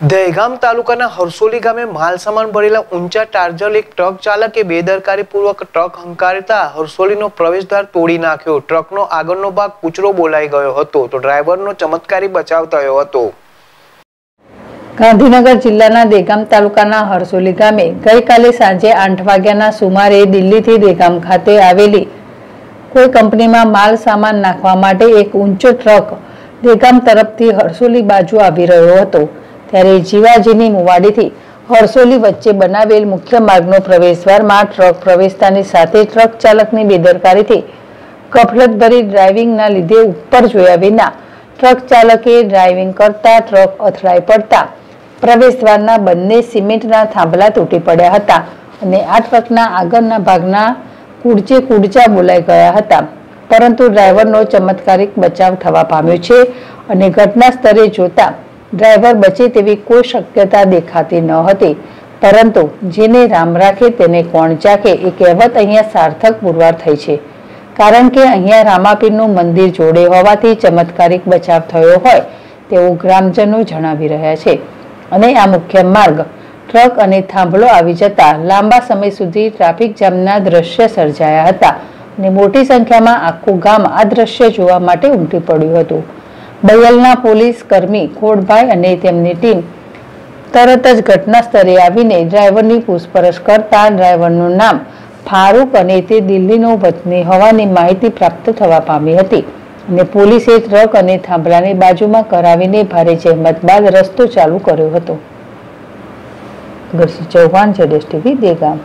દહેગામ તાલુકાના હરસોલી ગામે માલ સામાન ભરેલા ઊંચા ટાર્જર એક ટ્રક ચાલકે બેદરકારીપૂર્વક ટ્રક હંકારતા હરસોલીનો પ્રવેશદ્વાર તોડી નાખ્યો. ટ્રકનો આગળનો ભાગ કૂચરો બોલાઈ ગયો હતો તો ડ્રાઈવરનો ચમત્કારી બચાવ થયો હતો. ગાંધીનગર જિલ્લાના દેગામ તાલુકાના હરસોલી ગામે ગઈકાલે સાંજે આઠ વાગ્યાના સુમારે દિલ્હીથી દેગામ ખાતે આવેલી કોઈ કંપનીમાં માલ સામાન નાખવા માટે એક ઊંચો ટ્રક દેગામ તરફથી હરસોલી બાજુ આવી રહ્યો હતો. ત્યારે જીવાજીની મુવાડીથી હરસોલી વચ્ચે બનાવેલ મુખ્ય માર્ગનો પ્રવેશદ્વારમાં ટ્રક પ્રવેશતાની સાથે ટ્રક ચાલકની બેદરકારીથી ગફલતભરી ડ્રાઇવિંગના લીધે ઉપર જોયા વિના ટ્રક ચાલકે ડ્રાઇવિંગ કરતા ટ્રક અથડાઈ પડતા પ્રવેશદ્વારના બંને સિમેન્ટના થાંભલા તૂટી પડ્યા હતા અને આ ટ્રકના આગળના ભાગના કુડચે કુડચા બોલાઈ ગયા હતા. પરંતુ ડ્રાઈવરનો ચમત્કારિક બચાવ થવા પામ્યો છે અને ઘટના સ્થળે જોતા ડ્રાઈવર બચે તેવી કોઈ શક્યતા દેખાતી ન હતી. પરંતુ જેને રામ રાખે તેને કોણ ચાખે એ કહેવત અહીંયા સાર્થક પુરવાર થઈ છે. કારણ કે અહીંયા રામાપીરનું મંદિર જોડે હોવાથી ચમત્કારિક બચાવ થયો હોય તેવું ગ્રામજનો જણાવી રહ્યા છે. અને આ મુખ્ય માર્ગ, ટ્રક અને થાંભલો આવી જતા લાંબા સમય સુધી ટ્રાફિક જામના દ્રશ્ય સર્જાયા હતા અને મોટી સંખ્યામાં આખું ગામ આ દ્રશ્ય જોવા માટે ઉમટી પડ્યું હતું. બયલના પોલીસ કર્મી ખોડભાઈ અને તેમની ટીમ તરત જ ઘટના સ્થળે આવીને ડ્રાઈવરની પૂછપરછ કરતા ડ્રાઈવરનું નામ ફારૂક અને તે દિલ્હીનો વતની હોવાની માહિતી પ્રાપ્ત થવા પામી હતી. અને પોલીસે ટ્રક અને થાંભલાની બાજુમાં કરાવીને ભારે જહેમત બાદ રસ્તો ચાલુ કર્યો હતો. અગરસિંહ ચૌહાણ જડેશ ટીવી દેગામ.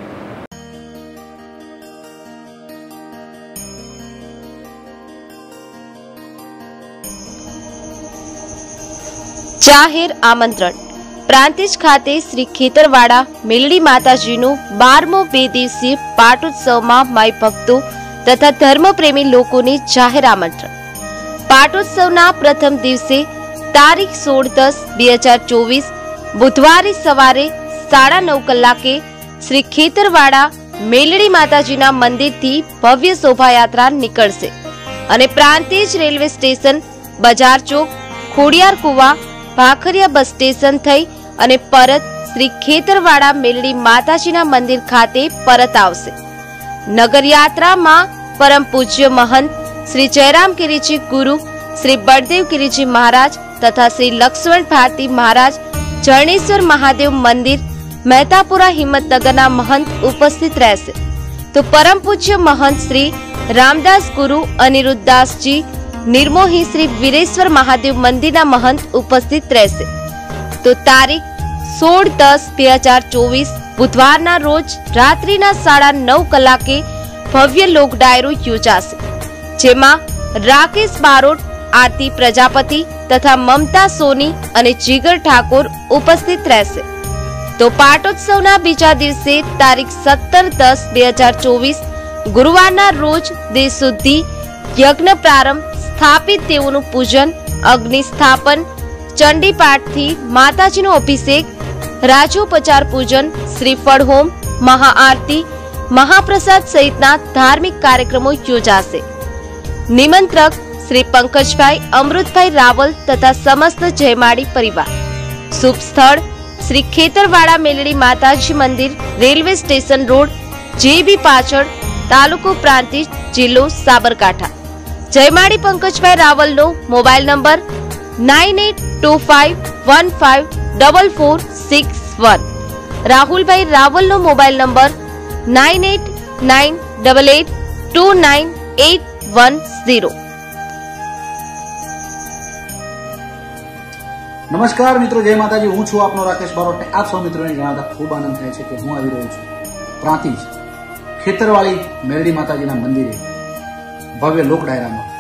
જાહેર આમંત્રણ. પ્રાંતિજ ખાતે શ્રી ખેતરવાડા મેલડી માતાજીનું બારમો બે દિવસીય પાટોત્સવમાં માય ભક્તો તથા ધર્મપ્રેમી લોકોને જાહેર આમંત્રણ. પાટોત્સવના પ્રથમ દિવસે તારીખ સોળ દસ બે હજાર ચોવીસ બુધવારે સવારે સાડા નવ કલાકે શ્રી ખેતરવાડા મેલડી માતાજીના મંદિરથી ભવ્ય શોભાયાત્રા નીકળશે. અને પ્રાંતિજ રેલવે સ્ટેશન, બજાર ચોક, ખોડિયાર કુવા ભાખરિયા બસ સ્ટેશન થઈ અને પરત શ્રી ખેતરવાડા મેલડી માતાજીના મંદિર ખાતે પરત આવશે. નગરયાત્રામાં પરમ પૂજ્ય મહંત શ્રી જયરામ કિરીજી ગુરુ, શ્રી બળદેવ કિરીજી મહારાજ તથા શ્રી લક્ષ્મણ ભારતી મહારાજ, જરણેશ્વર મહાદેવ મંદિર, મહેતાપુરા હિંમતનગરના મહંત ઉપસ્થિત રહેશે. તો પરમ પૂજ્ય મહંત શ્રી રામદાસ ગુરુ અનિરુદ્ધદાસજી નિર્મોહી શ્રી વીરેશ્વર મહાદેવ મંદિરના મહંત ઉપસ્થિત રહેશે. તો તારીખ સોળ દસ બે હજાર ચોવીસ, બુધવારના રોજ રાત્રિના સાડા નવ કલાકે ભવ્ય લોક ડાયરો યોજાશે. જેમાં રાકેશ બારોટ, આરતી પ્રજાપતિ તથા મમતા સોની અને જીગર ઠાકોર ઉપસ્થિત રહેશે. તો પાટોત્સવના બીજા દિવસે તારીખ સત્તર દસ બે હજાર ચોવીસ, ગુરુવારના રોજ દેશ સુધી યજ્ઞ પ્રારંભ સ્થાપિત દેવોનું પૂજન અગ્નિ સ્થાપન ચંડીપાઠથી માતાજીનો અભિષેક, રાજોપચાર પૂજન, શ્રીફળ હોમ, મહાઆરતી, મહાપ્રસાદ સહિતના ધાર્મિક કાર્યક્રમો યોજાશે. નિમંત્રક શ્રી પંકજભાઈ અમૃતભાઈ રાવલ તથા સમસ્ત જયમાળી પરિવાર. શુભ સ્થળ શ્રી ખેતરવાડા મેલડી માતાજી મંદિર, રેલવે સ્ટેશન રોડ, જેબી પાછળ, તાલુકો પ્રાંતિજ જિલ્લો સાબરકાંઠા. જયમાડી પંકજભાઈ રાવલનો mobile number nine eight two five one રાહુલભાઈ રાવલનો મોબાઈલ નંબર નાઇન નમસ્કાર મિત્રો, જય માતાજી. હું છું આપનો રાકેશ બારોટ આપ સૌ મિત્રોને જણાવતા ખૂબ આનંદ થાય છે કે હું આવી રહ્યો છું. પ્રાંતિજ ખેતરવાળી મેરડી માતાજીના મંદિરે ભવ્ય લોક ડાયરામાં તો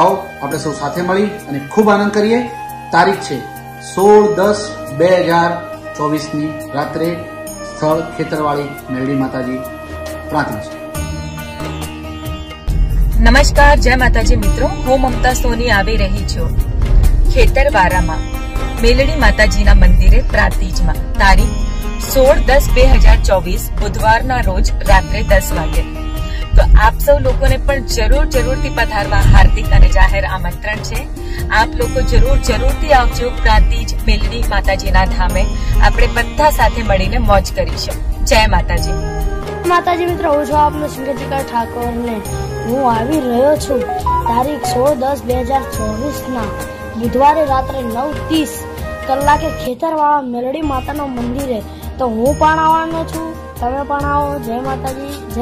આવો, આપણે સૌ સાથે મળી અને ખૂબ આનંદ કરીએ. તારીખ છે સોળ દસ બે હજાર ચોવીસની રાત્રે સ્થળ ખેતરવાળી મેરડી માતાજી પ્રાંતિજ નમસ્કાર, જય માતાજી મિત્રો. હું મમતા સોની આવી રહી છું. ખેતરવારામાં મેલડી માતાજીના મંદિરે પ્રાતિજમાં તારીખ સોળ દસ બે હજાર ચોવીસ, બુધવારના રોજ રાત્રે દસ વાગે. તો આપ સૌ લોકોને પણ જરૂર જરૂરથી પધારવા હાર્દિક અને જાહેર આમંત્રણ છે. આપ લોકો જરૂર જરૂરથી આવજો પ્રાંતિજ મેલડી માતાજીના ધામે. આપણે બધા સાથે મળીને મોજ કરીશું. જય માતાજી. માતાજી મિત્રો, હું છું આપનો શંકરજીકા ઠાકોર ને હું આવી રહ્યો છું તારીખ સોળ દસ બે હજાર ચોવીસ ના બુધવારે રાત્રે નવ ત્રીસ કલાકે ખેતરવાળા મેલડી માતાના મંદિરે. તો હું પણ આવવાનો છું, તમે પણ આવો. જય માતાજી, જય